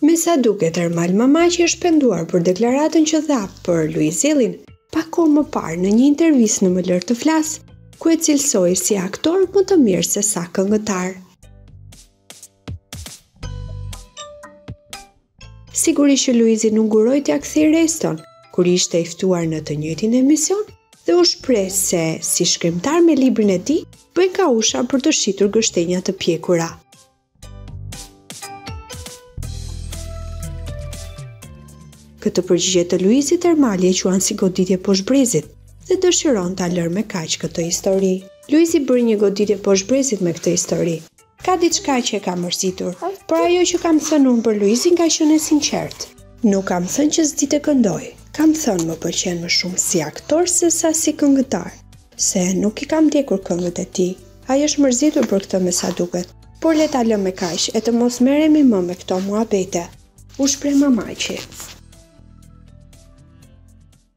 Me sa duket Ermal Mamaqi është penduar për deklaratën që dha për Luiz Ejllin, pak kohë më parë në një intervistë në Më lër të flas, ku e cilësoi si aktor më të mirë se sa këngëtar. Sigurisht që Luizi nuk nguroi t'ia kthej reston, kur ishte i ftuar në të njëjtin emision dhe u shpreh se si shkrimtar me librin e tij bën kaushë për të shitur gështenja të pjekura. Këtë përgjigje të Luizit Ermali e quan si goditje poshtë brezit dhe dëshiron ta lërë me kaq këtë histori. Luizi bëri një goditje poshtë brezit me këtë histori. Ka diçka që e ka mërzitur, por ajo që kam thënë unë për Luizin ka qenë e sinqertë. Nuk kam thënë që s'di të këndojë, kam thënë më pëlqen më shumë si aktor se sa si këngëtar, se nuk i kam ndjekur këngët e tij. Ai është mërzitur për këtë me sa duket, por le ta lëmë me kaq e të mos merremi më me këto muhabete, u shpreh Mamaqi.